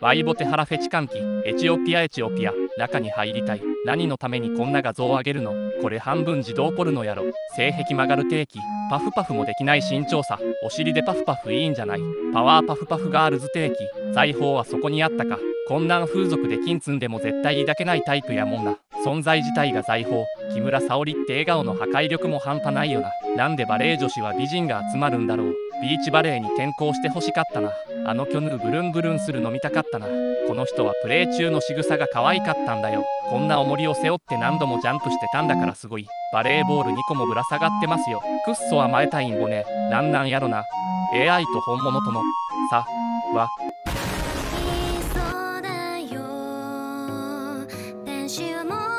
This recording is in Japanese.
ワイボテハラフェチ歓喜エチオピアエチオピア中に入りたい。何のためにこんな画像を上げるの？これ半分自動ポルノやろ。性癖曲がる定期パフパフもできない身長差お尻でパフパフいいんじゃない？パワーパフパフガールズ定期財宝はそこにあったか。こんな風俗で金積んでも絶対抱けないタイプやもんな存在自体が財宝。木村沙織って笑顔の破壊力も半端ないよな。なんでバレエ女子は美人が集まるんだろう。ビーチバレーに転校してほしかったな。あの巨乳ブルンブルンする飲みたかったな。この人はプレー中の仕草が可愛かったんだよ。こんな重りを背負って何度もジャンプしてたんだからすごい。バレーボール2個もぶら下がってますよ。くっそ甘えたいんごね。なんなんやろな。AI と本物との。差は「いそうだよ。練習も